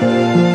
Música